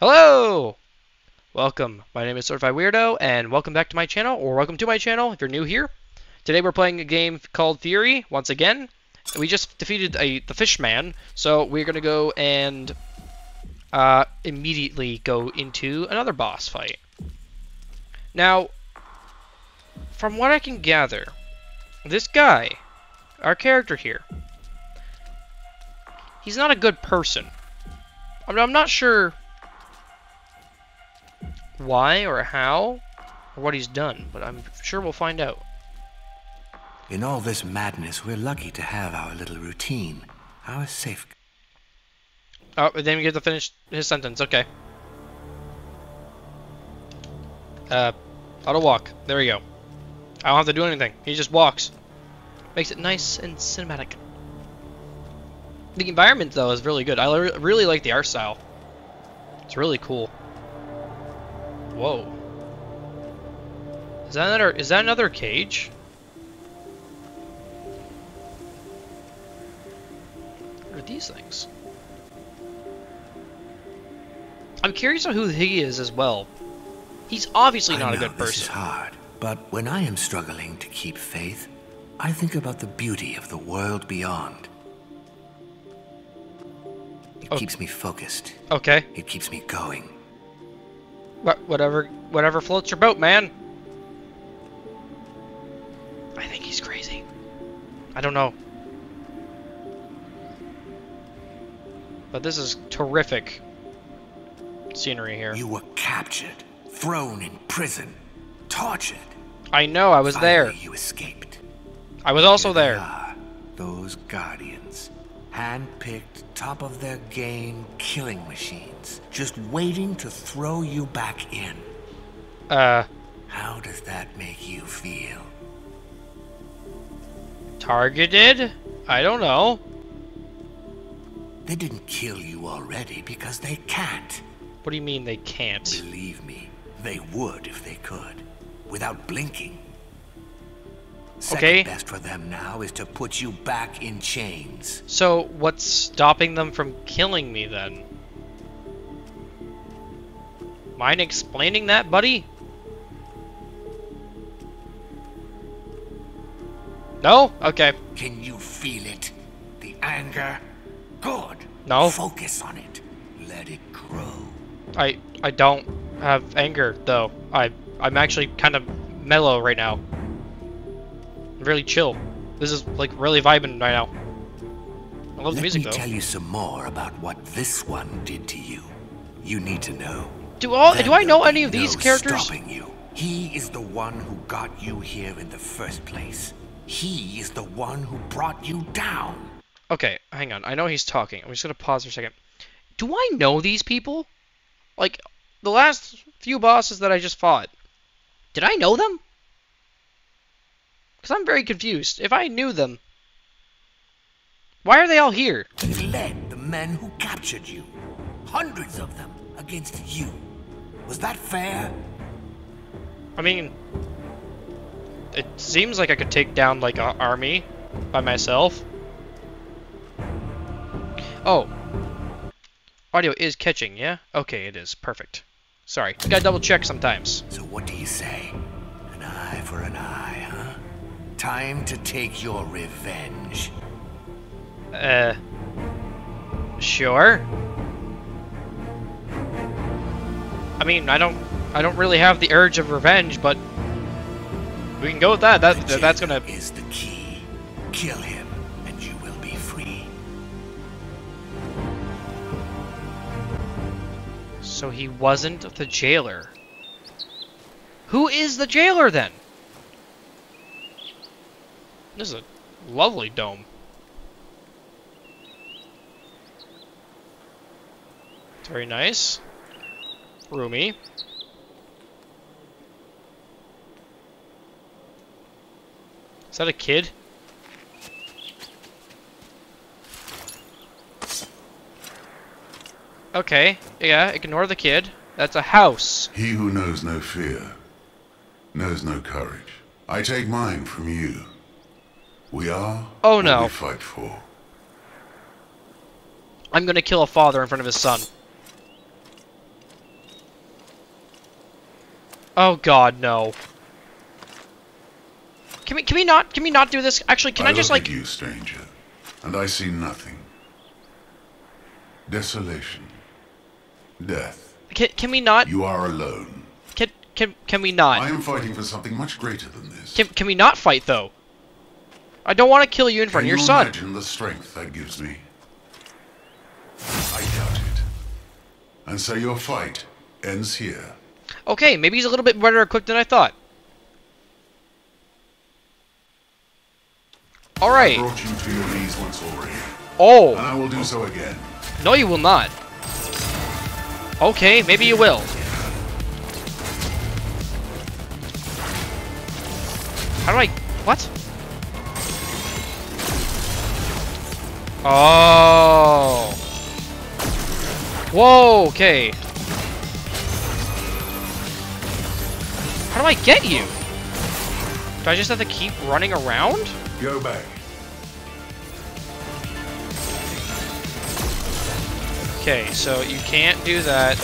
Hello! Welcome. My name is Certified Weirdo, and welcome back to my channel, or welcome to my channel if you're new here. Today we're playing a game called Furi, once again. We just defeated a, the Fishman, so we're going to go and uh, immediately go into another boss fight. Now, from what I can gather, this guy, our character here, he's not a good person. I'm not sure why or how or what he's done, but I'm sure we'll find out. In all this madness, we're lucky to have our little routine, our safe. Oh, then we get to finish his sentence. Okay. Uh, auto walk. There we go. I don't have to do anything. He just walks. Makes it nice and cinematic. The environment, though, is really good. I really like the art style. It's really cool. Whoa. Is that another? Is that another cage? What are these things? I'm curious on who he is as well. He's obviously not I a know good This is hard, but when I am struggling to keep faith, I think about the beauty of the world beyond. It Oh. keeps me focused. Okay. It keeps me going. Wha- Whatever, whatever floats your boat, man. I think he's crazy. I don't know. But this is terrific scenery here. You were captured, thrown in prison, tortured. I know, I was there. Finally, You escaped. I was also Here there. are, those guardians, hand-picked, top of their game killing machines, just waiting to throw you back in. Uh, How does that make you feel? targeted? I don't know. They didn't kill you already because they can't. What do you mean they can't? Believe me, they would if they could, without blinking. Second Okay. best for them now is to put you back in chains. So, what's stopping them from killing me then? Mind explaining that, buddy? No? Okay. Can you feel it? The anger? Good. No. Focus on it. Let it grow. I I don't have anger though. I I'm actually kind of mellow right now. Really chill. This is like really vibing right now. I love the Let music me though. tell you some more about what this one did to you. You need to know. Do all do I know any of these no characters? Stopping you. He is the one who got you here in the first place. He is the one who brought you down. Okay, hang on. I know he's talking. I'm just gonna pause for a second. Do I know these people? Like the last few bosses that I just fought. Did I know them? Because I'm very confused. If I knew them, why are they all here? He led the men who captured you. Hundreds of them against you. Was that fair? I mean, it seems like I could take down like an army by myself. Oh, audio is catching, yeah? Okay, it is. Perfect. Sorry, gotta double check sometimes. So what do you say? An eye for an eye? Time to take your revenge. Uh, sure. I mean, I don't, I don't really have the urge of revenge, but we can go with that. That, that that's gonna. is the key. Kill him, and you will be free. So he wasn't the jailer. Who is the jailer then? This is a lovely dome. It's very nice. Roomy. Is that a kid? Okay, yeah, ignore the kid. That's a house. He who knows no fear knows no courage. I take mine from you. We are Oh, what no. we fight for. I'm gonna kill a father in front of his son. Oh god, no. Can we can we not can we not do this? Actually, can I, just look like you, stranger, and I see nothing. Desolation. Death. can, can we not You are alone. can can can we not? I am fighting for something much greater than this. Can can we not fight though? I don't want to kill you in front Can of your you son. imagine the strength that gives me? I doubt it. And so your fight ends here. Okay, maybe he's a little bit better equipped than I thought. All right. I brought you to your knees once already, oh. and Oh, I will do so again. no, you will not. Okay, maybe you will. How do I... What? Oh. Whoa, okay. How do I get you? Do I just have to keep running around? Go back. Okay, so you can't do that.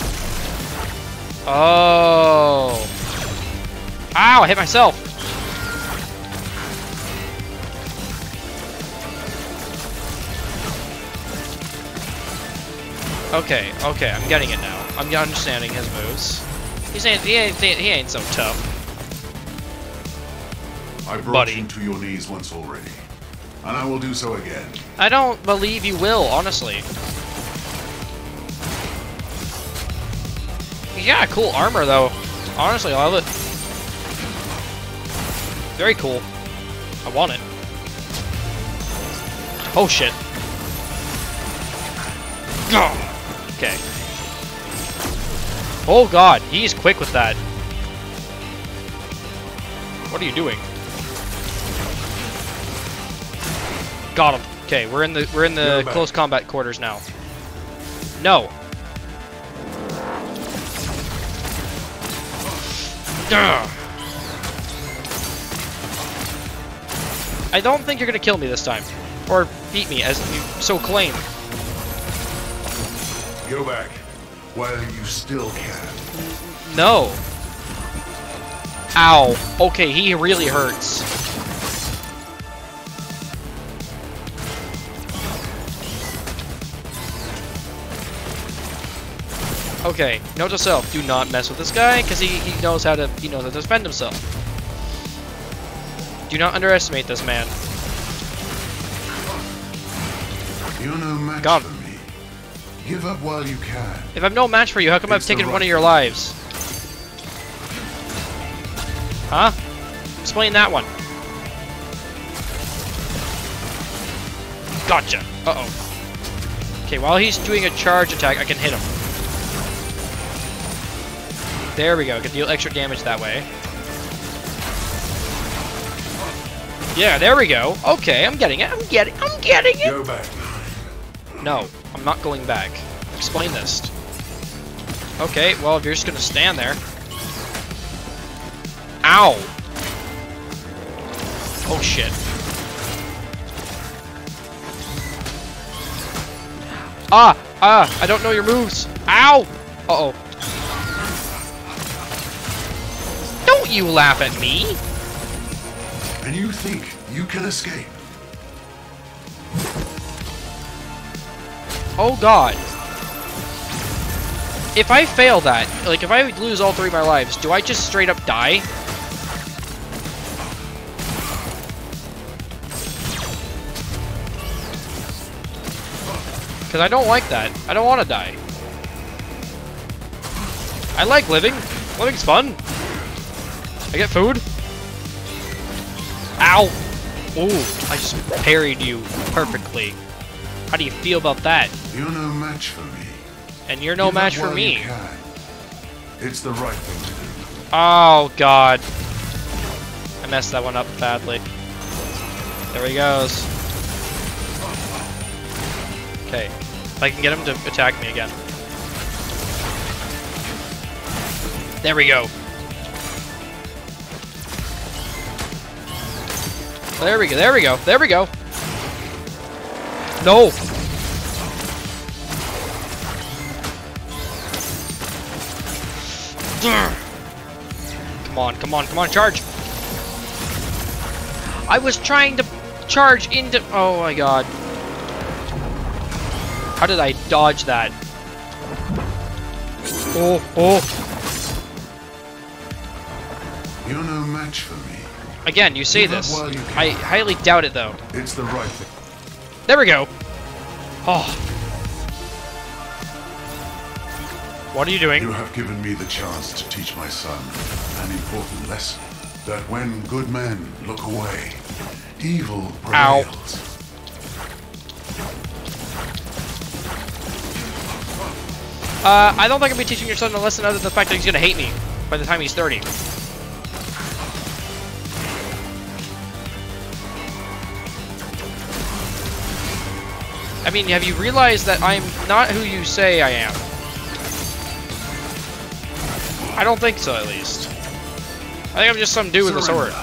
Oh. Ow, I hit myself. Okay, okay, I'm getting it now. I'm understanding his moves. He's ain't, he ain't, he ain't so tough. I brought Buddy. you to your knees once already, and I will do so again. I don't believe you will, honestly. Yeah, cool armor though. Honestly, I love it. Very cool. I want it. Oh shit. Gah. Okay. Oh god, he's quick with that. What are you doing? Got him. Okay, we're in the we're in the close combat quarters now. No. Ugh. I don't think you're gonna kill me this time, or beat me as you so claim. Go back while you still can. No. Ow. Okay, he really hurts. Okay, note to self, do not mess with this guy, because he, he knows how to he knows how to defend himself. Do not underestimate this man. No Give up while you can. If I'm no match for you, how come I've It's the taken one of your lives? Huh? Explain that one. Gotcha. Uh-oh. Okay, while he's doing a charge attack, I can hit him. There we go. Can deal extra damage that way. Yeah, there we go. Okay, I'm getting it. I'm getting I'm getting it. Go back. No, I'm not going back. Explain this. Okay, well, if you're just gonna stand there. Ow! Oh shit. Ah! Ah! I don't know your moves! Ow! Uh-oh. Don't you laugh at me! And you think you can escape? Oh god. If I fail that, like if I lose all three of my lives, do I just straight up die? Because I don't like that. I don't want to die. I like living. Living's fun. I get food. Ow! Ooh, I just parried you perfectly. How do you feel about that? You're no match for me. And you're no Give match for me. It's the right thing to do. Oh, God. I messed that one up badly. There he goes. Okay. If I can get him to attack me again. There we go. There we go, there we go, there we go. No! Come on, come on, come on, charge! I was trying to charge into... Oh my god. How did I dodge that? Oh, oh. You're no match for me. Again, you say this. you. I highly doubt it, though. It's the right thing. There we go. Oh. What are you doing? You have given me the chance to teach my son an important lesson. That when good men look away, evil Ow. prevails. Uh, I don't think I'm gonna be teaching your son a lesson other than the fact that he's gonna hate me by the time he's 30. I mean, have you realized that I'm not who you say I am? I don't think so, at least. I think I'm just some dude with a sword.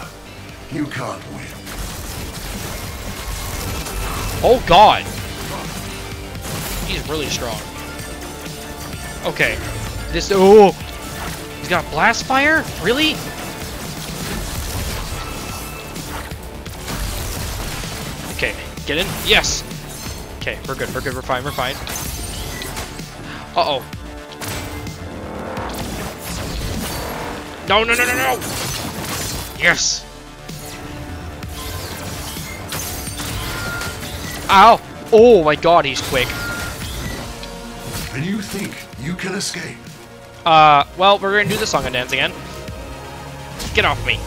You can't win. Oh god! He's really strong. Okay. This oh He's got blast fire? Really? Okay, get in. Yes! Okay, we're good, we're good, we're fine, we're fine. Uh-oh. No, no, no, no, no! Yes! Ow! Oh my god, he's quick. And you think you can escape? Uh, well, we're gonna do the song and dance again. Get off me.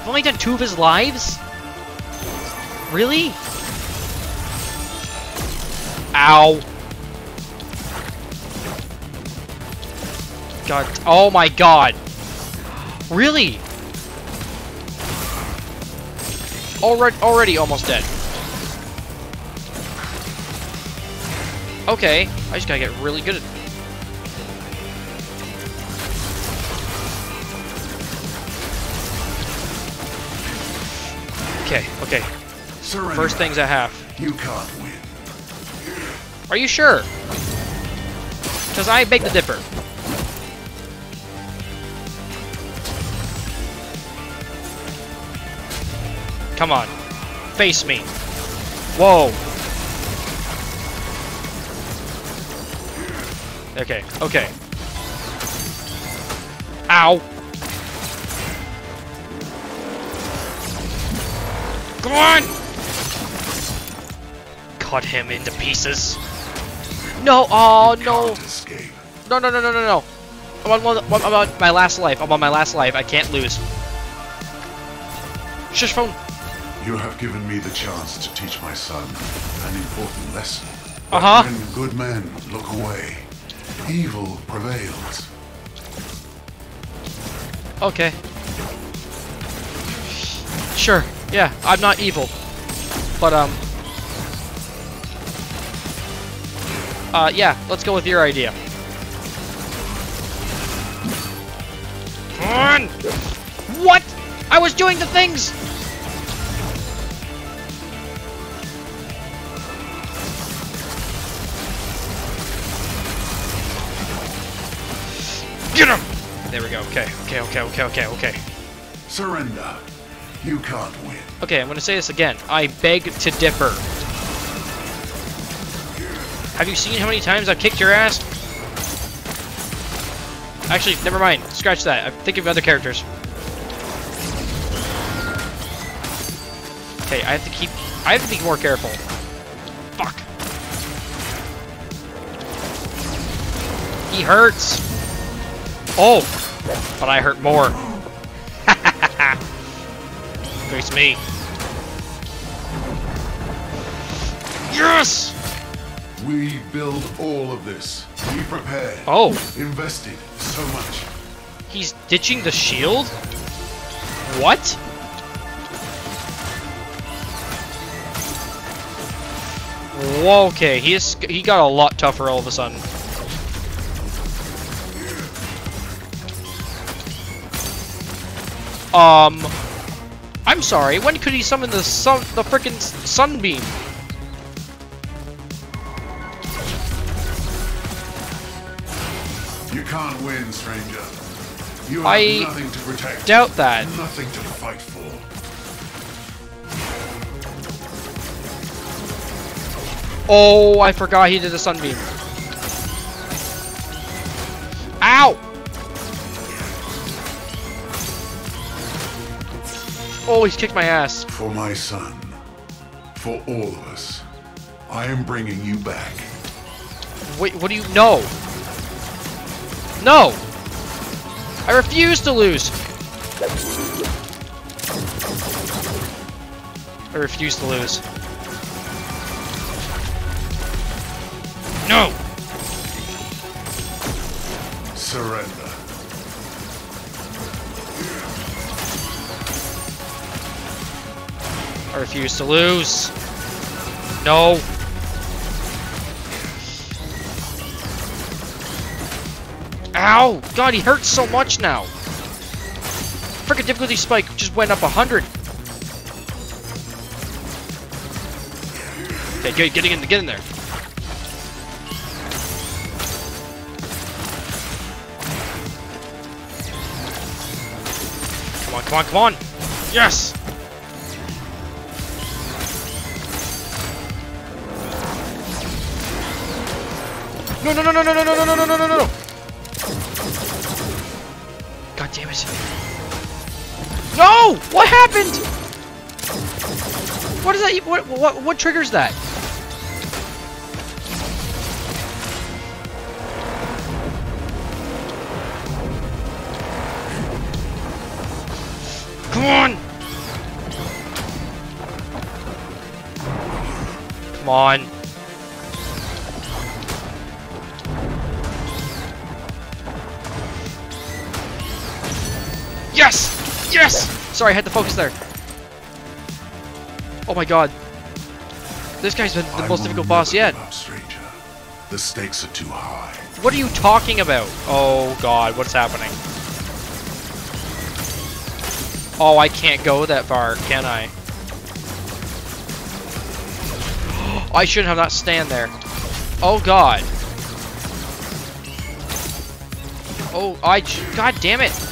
I've only done two of his lives? Really? Ow. God, oh my god. Really? Already, already almost dead. Okay, I just gotta get really good at Okay, okay. Surrender. First things I have. You can't win. Are you sure? Because I beg the dipper. Come on. Face me. Whoa. Okay, okay. Ow. Come on! Cut him into pieces. No, oh no. No, no, no, no, no, no. I'm on, one- I'm on my last life. I'm on my last life. I can't lose. Shush phone. You have given me the chance to teach my son an important lesson. Uh-huh. When good men look away, evil prevails. Okay. Sure. Yeah, I'm not evil. But, um... Uh, yeah, let's go with your idea. Come on! What? I was doing the things! There we go. Okay, okay, okay, okay, okay, okay. Surrender. You can't win. Okay, I'm gonna say this again. I beg to differ. Have you seen how many times I've kicked your ass? Actually, never mind. Scratch that. I'm thinking of other characters. Okay, I have to keep... I have to be more careful. Fuck. He hurts. Oh, but I hurt more. Face me. Yes! We build all of this. We prepared. Oh, Invested so much. he's ditching the shield? What? Whoa, okay, he is he got a lot tougher all of a sudden. Um, I'm sorry. When could he summon the sun, the frickin' sunbeam? You can't win, stranger. You have I nothing to protect. doubt that. Nothing to fight for. Oh, I forgot he did a sunbeam. Oh, he's kicked my ass. For my son. For all of us. I am bringing you back. Wait, what do you... No! No! I refuse to lose! I refuse to lose. No! Surrender. I refuse to lose. No. Ow! God, he hurts so much now. Freaking difficulty spike just went up a hundred. Okay, good. Get in, get in there. Come on, come on, come on! Yes! No, no, no, no, no, no, no, no, no, no, no, no, no, no! God damn it. No! What happened? What is that? What, what, what triggers that? Come on! Come on. Yes! Sorry, I had to focus there. Oh my god. This guy's been the I most difficult boss yet. The stakes are too high. What are you talking about? Oh god, what's happening? Oh, I can't go that far, can I? I shouldn't have not stand there. Oh god. Oh, I. God damn it.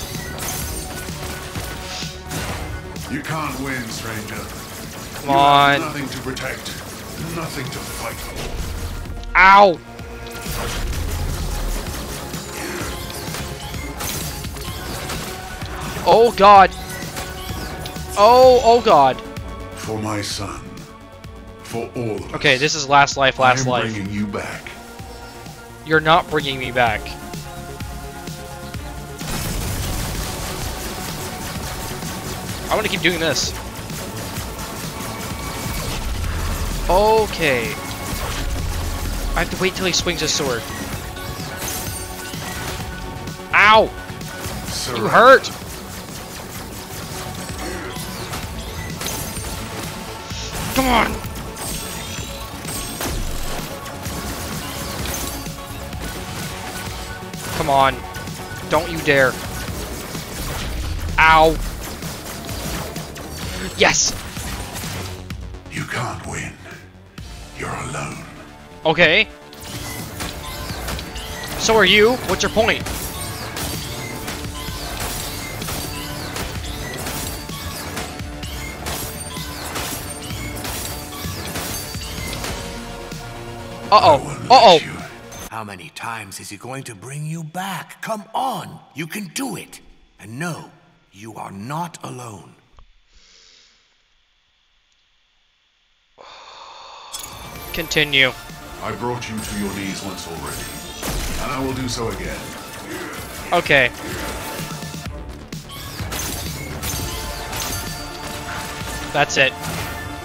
You can't win, stranger. Come you on. Nothing to protect. Nothing to fight for. Ow! Oh god. Oh, oh god. For my son. For all of us. Okay, this is last life, last life. bringing you back. You're not bringing me back. I want to keep doing this. Okay. I have to wait till he swings his sword. Ow! You hurt! Come on! Come on. Don't you dare. Ow. Yes! You can't win. You're alone. Okay. So are you. What's your point? I Uh-oh. Uh-oh. How many times is he going to bring you back? Come on, you can do it. And no, you are not alone. Continue. I brought you to your knees once already. And I will do so again. Okay. That's it.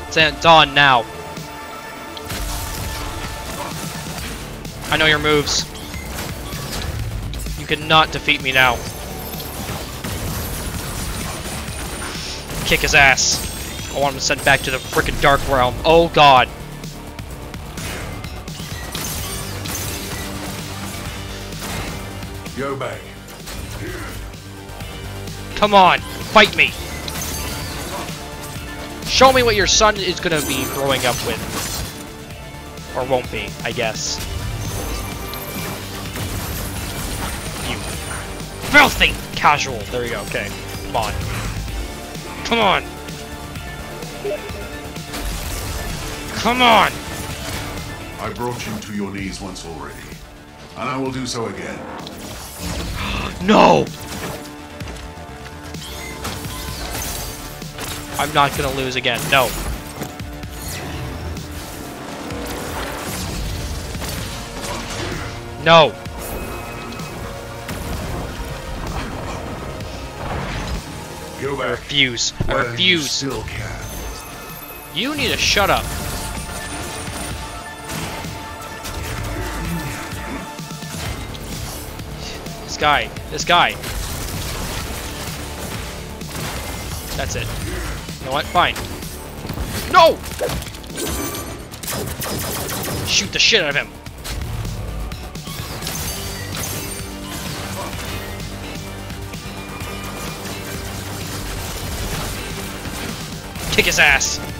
It's uh, done now. I know your moves. You cannot defeat me now. Kick his ass. I want him sent back to the frickin' Dark Realm. Oh god. Go back. Come on, fight me. Show me what your son is gonna be growing up with. Or won't be, I guess. You filthy Casual. There we go. Okay. Come on. Come on. Come on. I brought you to your knees once already, and I will do so again. No. I'm not gonna lose again. No. No. Go I refuse. I you refuse. can. You need to shut up. This guy. This guy. That's it. You know what? Fine. No! Shoot the shit out of him. Kick his ass.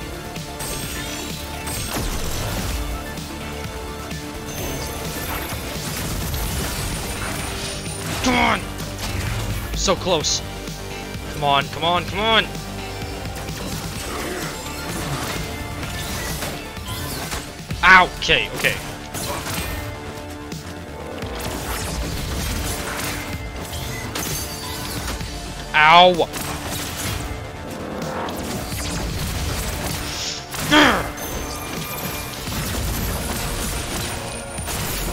Come on! So close. Come on, come on, come on! Ow! Okay, okay. Ow!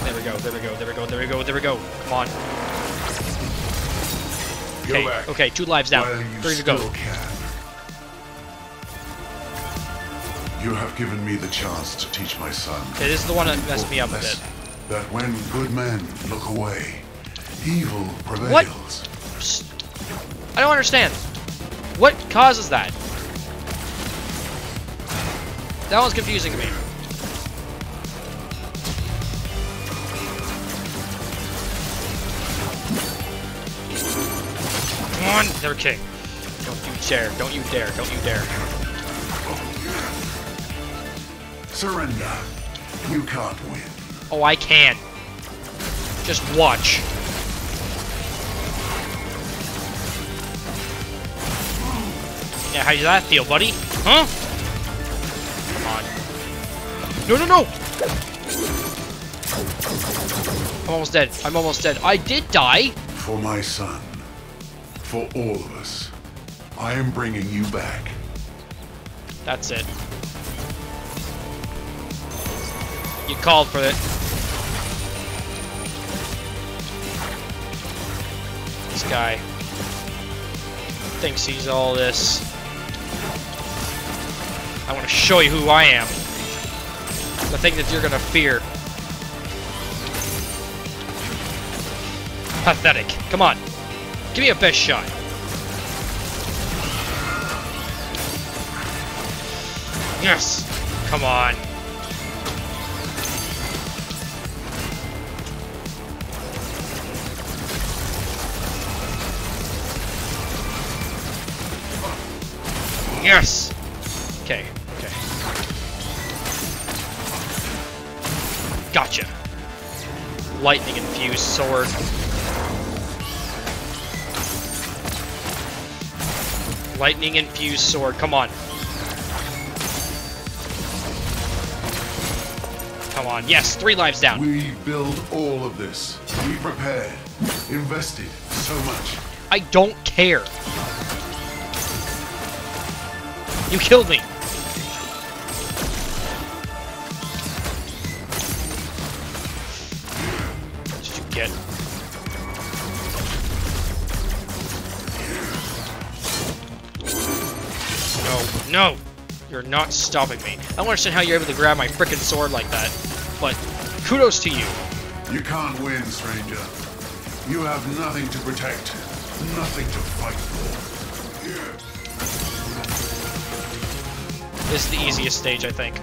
There we go, there we go, there we go, there we go, there we go. Come on. Okay, okay, two lives down. Three to go. can. You have given me the chance to teach my son. Okay, this is the one that messed me up a bit. That when good men look away, evil prevails. What? I don't understand. What causes that? That one's confusing to me. On, they're king. Don't you dare, don't you dare, don't you dare. Surrender. You can't win. Oh, I can. Just watch. Yeah, how does that feel, buddy? Huh? Come on. No, no, no! I'm almost dead. I'm almost dead. I did die! For my son. For all of us. I am bringing you back. That's it. You called for it. This guy thinks he's all this. I want to show you who I am. The thing that you're gonna fear. Pathetic. Come on. Give me a best shot. Yes! Come on. Yes! Okay, okay. Gotcha. Lightning infused sword. Lightning infused sword, come on. Come on, yes, three lives down. We build all of this. We prepared. Invested so much. I don't care. You killed me. No! You're not stopping me. I don't understand how you're able to grab my frickin' sword like that, but kudos to you. You can't win, stranger. You have nothing to protect, nothing to fight for. This is the easiest stage, I think.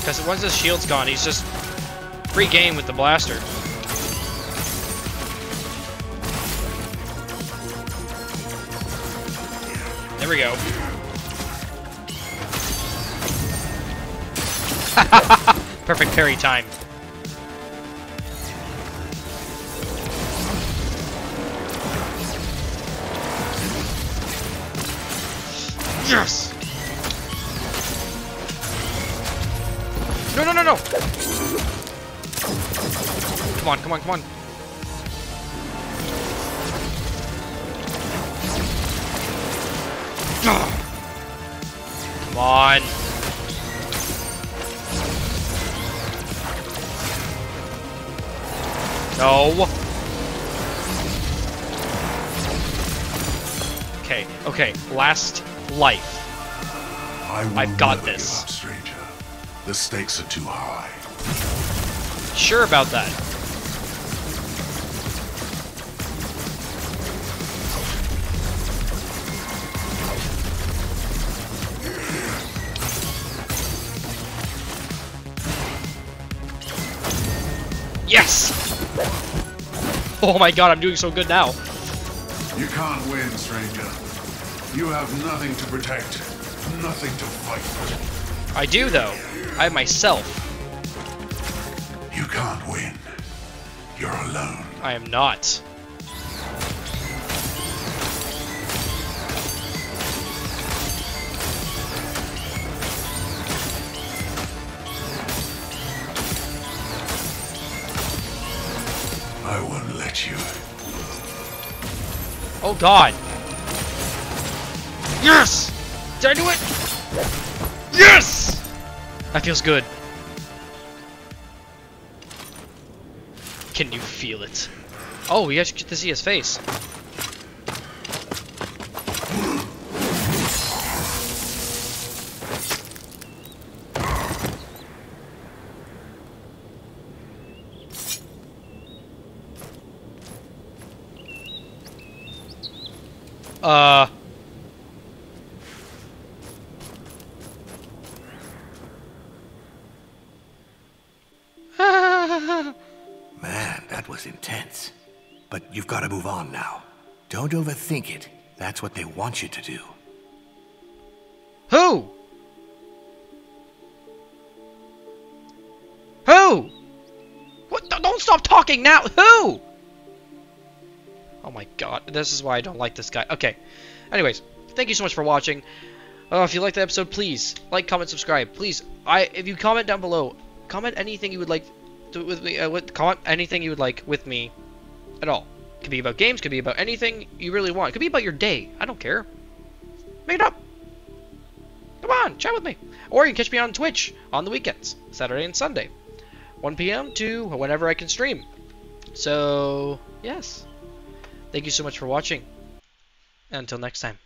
Because once his shield's gone, he's just free game with the blaster. we go. Perfect parry time. Yes! No, no, no, no! Come on, come on, come on. On. No. Okay, okay, last life. I will I've got this. Up, stranger. The stakes are too high. Sure about that. Oh my god, I'm doing so good now. You can't win, stranger. You have nothing to protect, nothing to fight for. I do, though. I have myself. You can't win. You're alone. I am not. You. Oh god. Yes! Did I do it? Yes! That feels good. Can you feel it? Oh, we actually get to see his face. Uh. Man, that was intense. But you've got to move on now. Don't overthink it. That's what they want you to do. Who? Who? What? Don't- Don't stop talking now. Who? Oh my god, this is why I don't like this guy. Okay. Anyways, thank you so much for watching. Uh, if you liked the episode, please like, comment, subscribe. Please, I if you comment down below, comment anything you would like to, with me. Uh, with, comment anything you would like with me, at all. Could be about games. Could be about anything you really want. Could be about your day. I don't care. Make it up. Come on, chat with me. Or you can catch me on Twitch on the weekends, Saturday and Sunday, 1 p.m. to whenever I can stream. So, yes. Thank you so much for watching. Until next time.